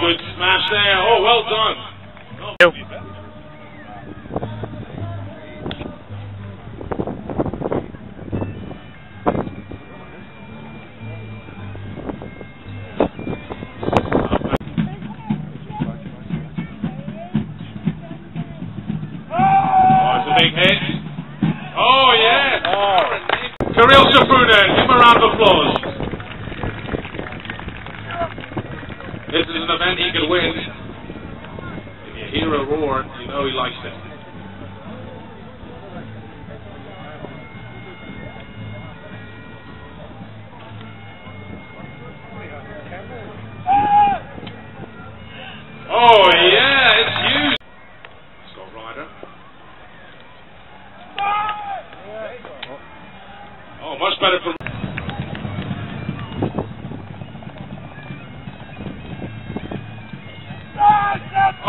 good smash there. Oh, well done. Oh, it's a big hit. Oh, yeah. Oh. Kirill Shafunen, give him a round of applause. This is an event he could win. If you hear a roar, you know he likes it. Oh, yeah, it's huge. Scott Rider. Oh, much better for.